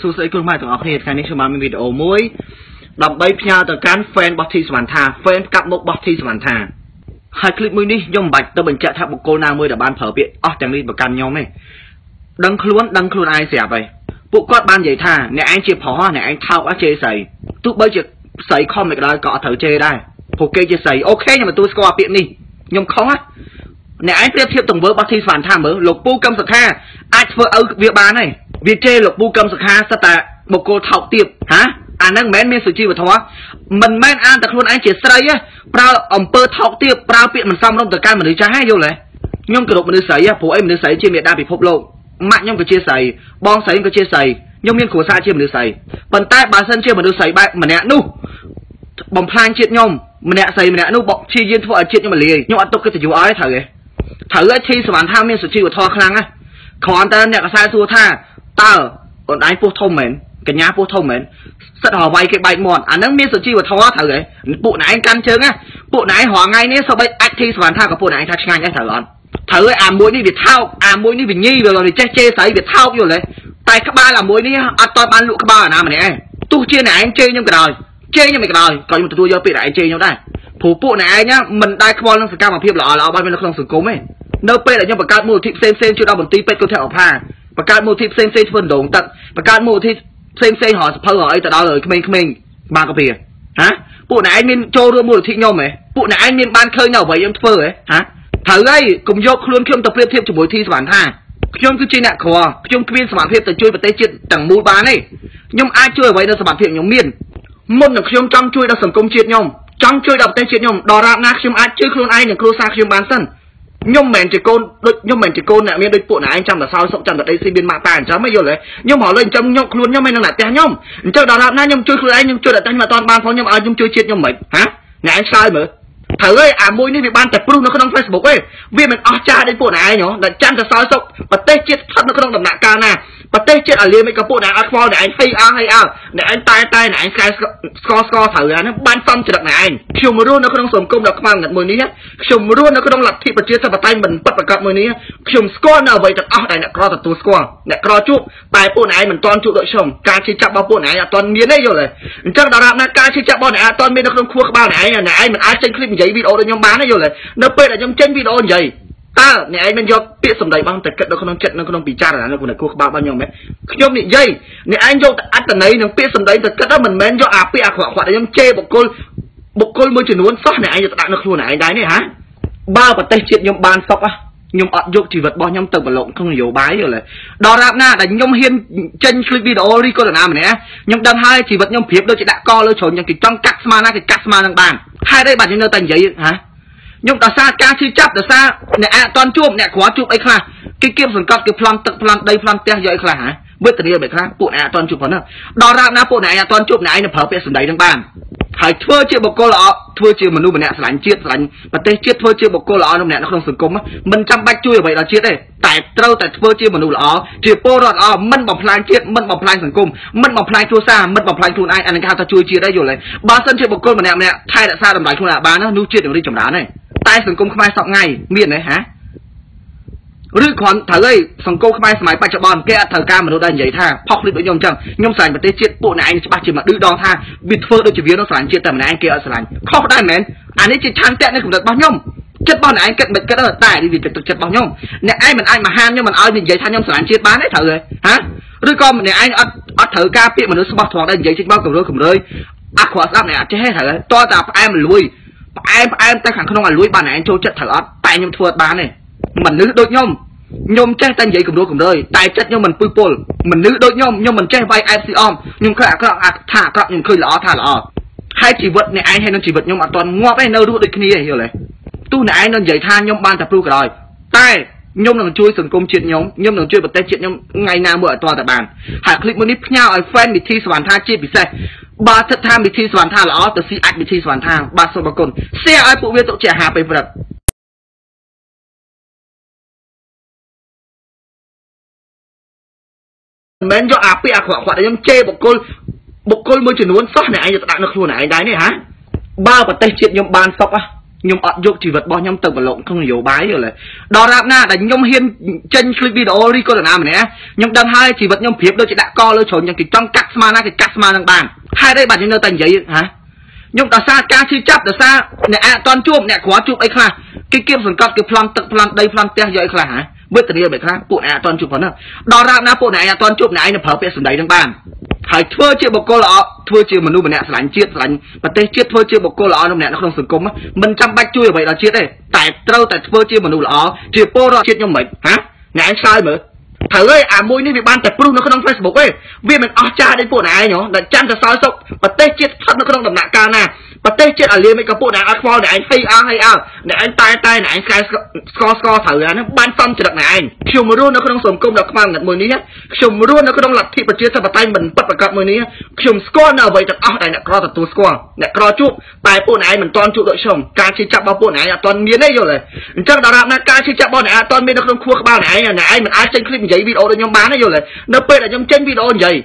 សួស្តីគុណម៉ែទាំងអស់គ្នាថ្ងៃនេះខ្ញុំបានមានវីដេអូមួយដើម្បីផ្ញើទៅកាន់ fan របស់ T សវណ្ណថា fan កាប់មុខរបស់ T សវណ្ណថាហើយคลิปមួយនេះខ្ញុំមិនបាច់ទៅបញ្ជាក់ថាបុគ្គលណាមួយដែលបានប្រើពាក្យអស់ទាំងនេះប្រកាន់ខ្ញុំទេដឹងខ្លួនដឹងខ្លួនឯងស្រាប់ហើយពួកគាត់បាននិយាយថាអ្នកឯងជាប្រុសអ្នកឯងថោកអស់ជេរស្រីទោះបីជាស្រីខំមិនក៏ដោយក៏អត់ត្រូវជេរដែរព្រោះគេជាស្រីអូខេខ្ញុំទទួលស្គាល់ពាក្យនេះខ្ញុំខុសណាអ្នកឯងប្រៀបធៀបទង្វើរបស់ T សវណ្ណថាមើលលោកពូកឹមសុខាអាចធ្វើឪវាបានហើយ វាជេរលោកពូកឹមសុខាសិតតែបុគ្គលថោកទាបហាអាហ្នឹងមិនមែនមានសុជីវធម៌មិនមែនអានតែខ្លួនឯងជាស្រីទេប្រើអំពើថោកទាបប្រើពាក្យមិនសមរម្យទៅកាន់មនុស្សចាស់ហ៎យល់ទេខ្ញុំគោរពមនុស្សស្រីព្រោះអីមនុស្សស្រីជាមេដាពិភពលោកម៉ាក់ខ្ញុំក៏ជាស្រីបងស្រីក៏ជាស្រីខ្ញុំមានគ្រួសារជាមនុស្សស្រីប៉ុន្តែបើសិនជាមនុស្សស្រីបែបម្នាក់នោះបំផ្លាញជាតិខ្ញុំម្នាក់ស្រីម្នាក់នោះបកព្យាយាមធ្វើឲ្យជាតិខ្ញុំរលាយខ្ញុំអត់ទុកកិត្តិយសឲ្យត្រូវទេត្រូវឲ្យឈីសវណ្ណថាមានសុជីវធម៌ខ្លាំងណាគ្រាន់តែអ្នកកសែសួរថា តើអូនឯងពោះធំមែនកញ្ញាពោះធំមែនសិតរវាយគេបែកមាត់អាហ្នឹងមានសុជីវធម៌ត្រូវហ៎ពួកណែឯងកាន់ជើងណាពួកណែឯងរងថ្ងៃនេះសូម្បីអាចធីស្មានថាក៏ពួកណែឯងថាឆ្ងាញ់ដែរត្រូវអត់ត្រូវហើយអាមួយនេះវាថោកអាមួយនេះវាញីវាចេះជេរស្រីវាថោកយល់ទេតែក្បាលអាមួយនេះអត់តបានលក់ក្បាលអាណាម្នាក់ឯងទោះជាណែឯងជេរខ្ញុំក៏ដោយជេរខ្ញុំមិនក៏ដោយក៏ខ្ញុំទទួលយកពាក្យណែឯងជេរខ្ញុំដែរព្រោះពួកណែឯងមិនដែលខ្វល់នឹងសកម្មភាពល្អល្អរបស់វានៅក្នុងសង្គមទេនៅពេលដែលខ្ញុំបង្កើតមូលនិធិផ្សេងផ្សេងជួយដល់មន្ទីរពេទ្យគុណធអភា បង្កើតមូលនិធិផ្សេងផ្សេងធ្វើដងទឹកបង្កើតមូលនិធិផ្សេងផ្សេងរកសភៅរកអីទៅដល់ក្មេងៗមកកាពីហាពួកណែឯងមានចូលរួមមូលនិធិខ្ញុំហ៎ពួកណែឯងមានបានឃើញនៅអ្វីខ្ញុំធ្វើហ៎ហាត្រូវហើយកុំយកខ្លួនខ្ញុំទៅប្រៀបធៀបជាមួយធីសវណ្ណថាខ្ញុំគឺជាអ្នកក្រខ្ញុំគ្មានសមត្ថភាពទៅជួយប្រទេសជាតិទាំងមូលបានទេខ្ញុំអាចជួយអ្វីនៅសមត្ថភាពខ្ញុំមានមុននឹងខ្ញុំចង់ជួយដល់សង្គមជាតិខ្ញុំចង់ជួយដល់ប្រទេសជាតិខ្ញុំដល់រាបណាខ្ញុំអាចជួយខ្លួនឯងនិងគ្រួសារខ្ញុំបានសិន ខ្ញុំមិនមែនជាកូនដូចខ្ញុំមិនមែនជាកូនអ្នកមានដូចពួកណែឯងចាំតែសោយសុកចាំតែដីស៊ីមានម៉ាក់ប៉ាអញ្ចឹងហ៎យល់ទេខ្ញុំមកលើអញ្ចឹងខ្ញុំខ្លួនខ្ញុំមិននឹងអ្នកផ្ទះខ្ញុំអញ្ចឹងដល់រាបណាខ្ញុំជួយខ្លួនឯងខ្ញុំជួយតែតែមិនអត់បានផងខ្ញុំឲ្យខ្ញុំជួយជាតិខ្ញុំមិនហ៎អ្នកឯងឆ្លើយមើលត្រូវហើយអាមួយនេះវាបានតែព្រុសនៅក្នុង Facebook ទេវាមិនអស់ចាស់ដូចពួកណែឯងហ៎ដែលចាំតែសោយសុកប្រទេសជាតិស្ថិតនៅក្នុងដំណាក់កាលណា ប្រទេសជាតិអាលៀមឯកពួកដែលអត់ខ្វល់អ្នកឯងហីអាហីអាអ្នកឯងតែតែអ្នកឯងស្កែស្កស្កត្រូវអាហ្នឹងបានសំច្រឹកអ្នកឯងខ្ញុំរស់នៅក្នុងសង្គមដ៏ខ្មៅងឹតមួយនេះខ្ញុំរស់នៅក្នុងលទ្ធិប្រជាធិបតេយ្យមិនពិតប្រាកដមួយនេះខ្ញុំស្គាល់នៅអ្វីទាំងអស់ដែលអ្នកក្រទទួលស្គាល់អ្នកក្រជួបតែពួកអ្នកឯងមិនតន់ជួបដូចខ្ញុំការជិះចាប់របស់ពួកអ្នកឯងអត់តន់មានទេយល់ទេអញ្ចឹងដរាបណាការជិះចាប់របស់អ្នកឯងអត់តន់មាននៅក្នុងខួរក្បាលអ្នកឯងអ្នកឯងមិនអាចចេញឃ្លីបនិយាយវីដេអូដូចខ្ញុំបានទេយល់ទេនៅពេលដែលខ្ញុំចេញវីដេអូនិយាយ តើអ្នកឯងមិនយកពាក្យសម្ដីបងតែគិតនៅក្នុងចិត្តនៅក្នុងពិចារណានៅក្នុងគូក្បាលរបស់ខ្ញុំហ៎ខ្ញុំនិយាយអ្នកឯងយកតែអត្តន័យនិងពាក្យសម្ដីទៅគិតមិនមែនយកអាពាក្យអាក្រក់ៗខ្ញុំជេរបុគ្គលបុគ្គលមួយចំនួនសោះអ្នកឯងយកទៅដាក់នៅខ្លួនឯងដែរនេះហាបើប្រទេសជាតិខ្ញុំបានសុខខ្ញុំអត់យកជីវិតរបស់ខ្ញុំទៅប្រឡូកក្នុងនយោបាយយល់ទេដល់រាបណាដែលខ្ញុំហ៊ានចេញឃ្លីបវីដេអូរីកូណាម្នាក់ខ្ញុំដឹងហើយជីវិតខ្ញុំប្រៀបដូចជាដាក់កលើជ្រុញខ្ញុំគេចង់កាត់ស្មាណាគេកាត់ស្មានឹងបានហេតុអីបាទខ្ញុំនៅតែនិយាយហា ខ្ញុំដោយសារការឈឺចាប់ដោយសារអ្នកអត់តន់ជួបអ្នកគ្រាន់ជួបអីខ្លះគេគៀបសង្កត់គេប្លន់ទឹកប្លន់ដីប្លន់ផ្ទះយកអីខ្លះហ៎វេទនាបែបខ្លះពួកអ្នកអត់តន់ជួបប៉ុណ្ណាដល់រាបណាពួកអ្នកអត់តន់ជួបអ្នកឯងនឹងប្រើពាក្យសម្ដីនឹងបានហើយធ្វើជាបុគ្គលល្អធ្វើជាមនុស្សម្នាក់ស្រឡាញ់ជាតិស្រឡាញ់ប្រទេសជាតិធ្វើជាបុគ្គលល្អម្នាក់នៅក្នុងសង្គមមិនចាំបាច់ជួយអ្វីដល់ជាតិទេតែត្រូវតែធ្វើជាមនុស្សល្អជាពលរដ្ឋល្អមិនបំផ្លាញជាតិមិនបំផ្លាញសង្គមមិនបំផ្លាញគ្រួសារមិនបំផ្លាញខ្លួនឯងអានឹងគេហៅថាជួយជាតិដែរយល់ទេបើសិនជាបុគ្គលម្នាក់ម្នាក់ថែរក្សាតម្លៃខ្លួនឯងបាននោះជាតិនឹងរីកចម្រើនទេ តែសង្គមខ្មែរសពថ្ងៃមានទេហាឬគ្រាន់ត្រូវអីសង្គមខ្មែរសម័យបច្ចុប្បន្នគេអត់ត្រូវការមនុស្សដែលនិយាយថាផុសគ្លីបដូចខ្ញុំអញ្ចឹងខ្ញុំស្រឡាញ់ប្រទេសជាតិពួកអ្នកឯងច្បាស់ជាមួយឌឺដងថាវាធ្វើដូចជាវានឹងស្រឡាញ់ជាតិតែម្នាក់ឯងគេអត់ស្រឡាញ់ខុសដែរមែនអានេះជាឆន្ទៈនៃកម្រិតរបស់ខ្ញុំចិត្តរបស់អ្នកឯងគិតមិនគិតតែនេះវាចិត្តចិត្តរបស់ខ្ញុំអ្នកឯងមិនអាចមកហាមខ្ញុំមិនឲ្យនិយាយថាខ្ញុំស្រឡាញ់ជាតិបានទេត្រូវទេហាឬក៏អ្នកឯងអត់អត់ត្រូវការពាក្យមនុស្សស្បោះត្រង់ដែរនិយាយចេញមកគម្រើគម្រើអាក្រក់ស្ដាប់អ្នកអត់ចេះត្រូវតើតើផ្អែមលួយ ផ្អែមផ្អែមតែខាងក្នុងអាលួយបានឯងចូលចិត្តត្រូវអត់តែខ្ញុំធ្វើអត់បានទេមនុស្សដូចខ្ញុំខ្ញុំចេះតែនិយាយគំរូគំរើយតែចិត្តខ្ញុំមិនពុយពុលមនុស្សដូចខ្ញុំខ្ញុំមិនចេះវាយអែបស៊ីអមខ្ញុំឃើញអាក្រក់ថាអាក្រក់ខ្ញុំឃើញល្អថាល្អហើយជីវិតអ្នកឯងហើយនឹងជីវិតខ្ញុំអត់ទាន់ងាប់ទេនៅរស់ដូចគ្នាយល់ទេទោះអ្នកឯងនឹងនិយាយថាខ្ញុំបានតែព្រុសក្រោយតែខ្ញុំនឹងជួយសង្គមជាតិខ្ញុំខ្ញុំនឹងជួយប្រទេសជាតិខ្ញុំថ្ងៃណាមួយអត់ទាន់តែបានហើយคลิปមួយនេះផ្ញើឲ្យ fan វិធីសវណ្ណថាជាពិសេស បើគិតថាវិធីសវណ្ណថាល្អទៅស៊ីអាចវិធីសវណ្ណថាបាទសូមអរគុណ share ឲ្យពួកវាទុកជាអាហារពេលព្រឹកមិនមែនយកអាពាក្យអាក្រក់គាត់ខ្ញុំជេរបុគ្គលបុគ្គលមួយចំនួនសោះអ្នកឯងយកទៅដាក់នៅខ្លួនឯងដែរនេះហាបើប្រទេសជាតិខ្ញុំបានសុខ ខ្ញុំអត់យកជីវិតរបស់ខ្ញុំទៅប្រឡូកក្នុងនយោបាយយល់ទេដល់រាបណាដែលខ្ញុំហ៊ានចេញ clip វីដេអូឬក៏តាណាម្នាក់ខ្ញុំដឹងហើយជីវិតខ្ញុំប្រៀបដូចជាដាក់កលើជ្រុញខ្ញុំគេចង់កាត់ស្មាណាគេកាត់ស្មានឹងបានហេតុអីបាទខ្ញុំនៅតែនិយាយហ៎ខ្ញុំដោយសារការឈឺចាប់ដោយសារអ្នកអត់តន់ជួបអ្នកគ្រាន់ជួបអីខ្លះគេគៀបសង្កត់គេប្លន់ទឹកប្លន់ដីប្លន់ផ្ទះយកអីខ្លះហ៎វេទនាបែបខ្លះពួកអ្នកអត់តន់ជួបប៉ុណ្ណាដល់រាបណាពួកអ្នកអត់តន់ជួបអ្នកឯងនឹងប្រើពាក្យសម្ដីនឹងបាន ហើយធ្វើជាបុគ្គលល្អធ្វើជាមនុស្សម្នាក់ស្រឡាញ់ជាតិស្រឡាញ់ប្រទេសជាតិធ្វើជាបុគ្គលល្អម្នាក់នៅក្នុងសង្គមមិនចាំបាច់ជួយអ្វីដល់ជាតិទេតែត្រូវតែធ្វើជាមនុស្សល្អជាពលរដ្ឋជាតិខ្ញុំមិនហ៎អ្នកឯងឆ្លើយមើល ត្រូវហើយអាមួយនេះវាបានតែព្រុសនៅក្នុង Facebook ទេវាមិនអស់ចាស់ដូចពួកឯងហ៎ដែលចាំតែសល់សុខប្រទេសជាតិស្ថិតនៅក្នុងដំណាក់កាលណាប្រទេសជាតិអាលីមិនក៏ពួកអ្នកអត់ខ្វល់អ្នកឯងហីអស់ហីអស់អ្នកឯងតែតែអ្នកឯងស្កែស្កស្កត្រូវអាហ្នឹងបានសំច្រឹកអ្នកឯងខ្ញុំរស់នៅក្នុងសង្គមដ៏ខ្មៅងឹតមួយនេះខ្ញុំរស់នៅក្នុងលទ្ធិប្រជាធិបតេយ្យមិនពិតប្រាកដមួយនេះខ្ញុំស្គាល់នៅអ្វីទាំងអស់ដែលអ្នកក្រទទួលស្គាល់អ្នកក្រជួបតែពួកអ្នកឯងមិនទាន់ជួបដូចខ្ញុំការជិះចាប់របស់ពួកអ្នកឯងអត់ទាន់មានទេយល់ទេអញ្ចឹងដល់រាប់ណាការជិះចាប់របស់អ្នកឯងអត់ទាន់មាននៅក្នុងខួរក្បាលអ្នកឯងអ្នកឯងមិនអាចចេញឃ្លីបនិយាយវីដេអូដូចខ្ញុំបានទេយល់ទេនៅពេលដែលខ្ញុំចេញវីដេអូនិយាយ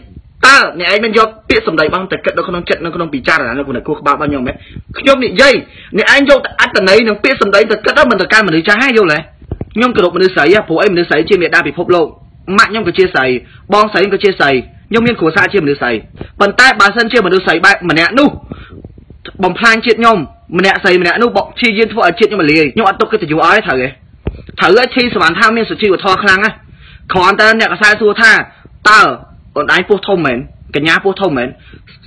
តើអ្នកឯងមិនយកពាក្យសម្ដីបងតែគិតនៅក្នុងចិត្តនៅក្នុងពិចារណានៅក្នុងគូក្បាលរបស់ខ្ញុំហ៎ខ្ញុំនិយាយអ្នកឯងយកតែអត្តន័យនិងពាក្យសម្ដីទៅគិតមិនទៅកាន់មនុស្សចាស់ហ៎យល់ទេខ្ញុំគោរពមនុស្សស្រីព្រោះអីមនុស្សស្រីជាមេដាពិភពលោកម៉ាក់ខ្ញុំក៏ជាស្រីបងស្រីក៏ជាស្រីខ្ញុំមានគ្រួសារជាមនុស្សស្រីប៉ុន្តែបើសិនជាមនុស្សស្រីបែបម្នាក់នោះបំផ្លាញជាតិខ្ញុំម្នាក់ស្រីម្នាក់នោះបកព្យាយាមធ្វើឲ្យជាតិខ្ញុំរលាយខ្ញុំអត់ទុកកិត្តិយសឲ្យត្រូវទេត្រូវឲ្យឈីសវណ្ណថាមានសុជីវធម៌ខ្លាំងណា គ្រាន់តែអ្នកកសែសួរថាតើអូនឯងពោះធំមែនកញ្ញាពោះធំមែន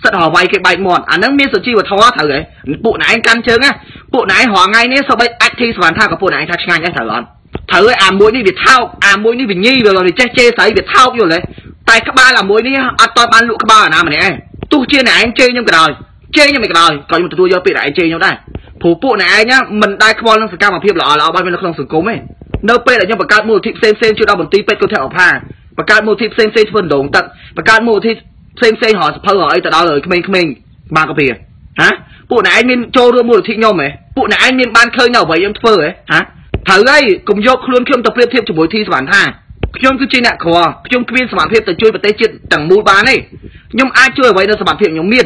សិតរវាយគេបែកមាត់អាហ្នឹងមានសុជីវធម៌ត្រូវហ៎ពួកណែឯងកាន់ជើងណាពួកណែឯងរងថ្ងៃនេះសូម្បីអាចធីស្មានថាក៏ពួកណែឯងថាឆ្ងាញ់ដែរត្រូវអត់ត្រូវហើយអាមួយនេះវាថោកអាមួយនេះវាញីវាចេះជេរស្រីវាថោកយល់ទេតែក្បាលអាមួយនេះអត់តបានលក់ក្បាលអាណាម្នាក់ឯងទោះជាណែឯងជេរខ្ញុំក៏ដោយជេរខ្ញុំមិនក៏ដោយក៏ខ្ញុំទទួលយកពាក្យណែឯងជេរខ្ញុំដែរព្រោះពួកណែឯងមិនដែលខ្វល់នឹងសកម្មភាពល្អល្អរបស់វានៅក្នុងសង្គមទេ នៅពេលដែលខ្ញុំបង្កើតមូលនិធិផ្សេងផ្សេងជួយដល់មន្ទីរពេទ្យកុធអភាបង្កើតមូលនិធិផ្សេងផ្សេងធ្វើដងទឹកបង្កើតមូលនិធិផ្សេងផ្សេងរកសភៅរកអីទៅដល់ឲ្យក្មេងៗបានកភាហាពួកអ្នកឯងមានចូលរួមមូលនិធិខ្ញុំហ៎ពួកអ្នកឯងមានបានឃើញនៅអ្វីខ្ញុំធ្វើហ៎ហាត្រូវហើយកុំយកខ្លួនខ្ញុំទៅប្រៀបធៀបជាមួយធីសវណ្ណថាខ្ញុំគឺជាអ្នកក្រខ្ញុំគ្មានសមត្ថភាពទៅជួយប្រទេសជាតិទាំងមូលបានទេខ្ញុំអាចជួយអ្វីនៅសមត្ថភាពខ្ញុំមាន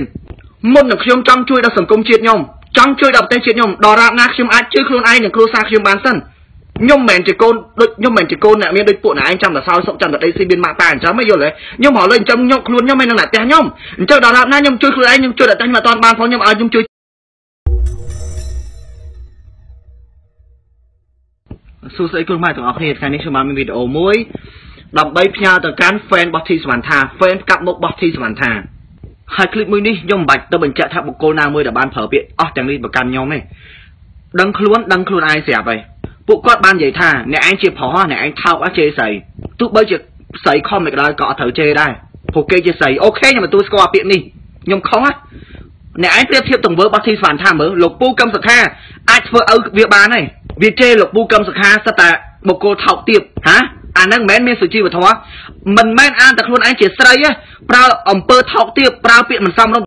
មុននឹងខ្ញុំចង់ជួយដល់សង្គមជាតិខ្ញុំចង់ជួយដល់ប្រទេសជាតិខ្ញុំដល់រាបណាខ្ញុំអាចជួយខ្លួនឯងនិងគ្រួសារខ្ញុំបានសិន ខ្ញុំមិនមែនជាកូនដូចខ្ញុំមិនមែនជាកូនអ្នកមានដូចពួកណែឯងចាំតែសោយសុកចាំតែដីស៊ីមានម៉ាក់ប៉ាអញ្ចឹងហ៎យល់ទេខ្ញុំហៅលេងអញ្ចឹងខ្ញុំខ្លួនខ្ញុំឯនឹងអ្នកផ្ទះខ្ញុំអញ្ចឹងដល់ណាខ្ញុំជួយខ្លួនឯងខ្ញុំជួយតែខ្ញុំអត់បានផងខ្ញុំឲ្យខ្ញុំជួយសួស្តីគុណម៉ែទាំងអស់គ្នាថ្ងៃនេះខ្ញុំបានមានវីដេអូមួយដើម្បីផ្ញើទៅកាន់ fan របស់ T សវណ្ណថា fan កាប់មុខរបស់ T សវណ្ណថាហើយคลิปមួយនេះខ្ញុំមិនបាច់ទៅបញ្ជាក់ថាបុគ្គលណាមួយដែលបានប្រើពាក្យអស់ទាំងនេះប្រកាន់ខ្ញុំទេដឹងខ្លួនដឹងខ្លួនឯងស្រាប់ហើយ ពួកគាត់បាននិយាយថាអ្នកឯងជាប្រុសអ្នកឯងថោកអស់ជេរស្រីទោះបីជាស្រីខំមិនក៏ដោយក៏អត់ត្រូវជេរដែរព្រោះគេជាស្រីអូខេខ្ញុំទទួលស្គាល់ពាក្យនេះខ្ញុំខុសណាអ្នកឯងប្រៀបធៀបទង្វើរបស់ធីស្វានថាមើលលោកពូកឹមសុខាអាចធ្វើឪវាបានហើយវាជេរលោកពូកឹមសុខាសិតតែបុគ្គលថោកទាបហាអានឹងមិនមែនមានសុជីវធម៌មិនមែនអានតែខ្លួនឯងជាស្រីទេប្រើអំពើថោកទាបប្រើពាក្យមិនសមរម្យ